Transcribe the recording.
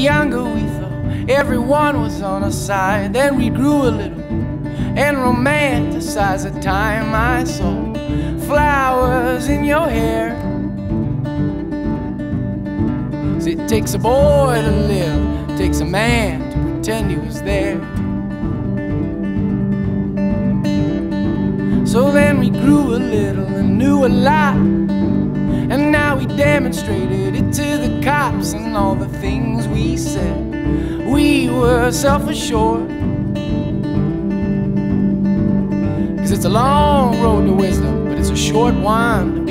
younger, we thought everyone was on our side. Then we grew a little and romanticized the time I saw flowers in your hair. It takes a boy to live, takes a man to pretend he was there. So then we grew a little and knew a lot. And now we demonstrated it and all the things we said. We were self assured. Cause it's a long road to wisdom, but it's a short one